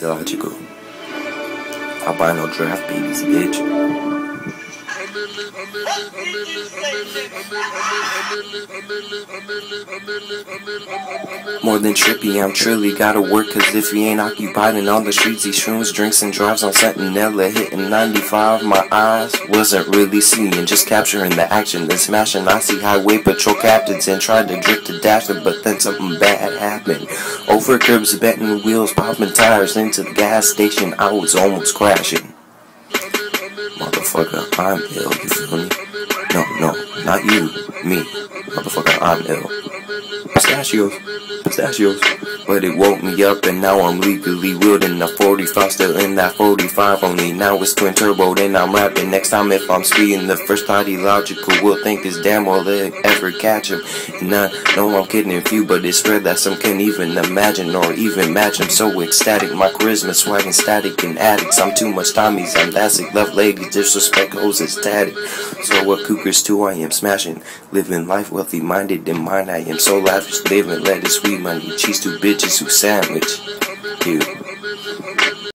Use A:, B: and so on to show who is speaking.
A: Eelogical. Albino draft babies, bitch. More than trippy, I'm truly gotta work cause if he ain't occupied in all the streets, he shrooms, drinks, and drives on Centinela hitting 95. My eyes wasn't really seeing, just capturing the action, then smashing. I see highway patrol captains and tried to drift to Dashton, but then something bad happened. Over curbs, betting wheels, popping tires into the gas station, I was almost crashing. Motherfucker, I'm ill, you feel me? No, no, not you, me. Motherfucker, I'm ill. Pistachios, pistachios. But it woke me up and now I'm legally wielding the 45, still in that 45 only. Now it's twin turbo, then I'm rapping. Next time if I'm speeding, the first ideological will think is damn will they ever catch him. And I know I'm kidding a few, but it's rare that some can even imagine or even match him. So ecstatic, my charisma swagging static and addicts. I'm too much Tommy's, I'm basic. Love ladies, disrespect hoes is static. So what cougars too, I am smashing. Living life wealthy minded in mind, I am so lavish. Living lettuce, sweet money, cheese to potato soup sandwich. you.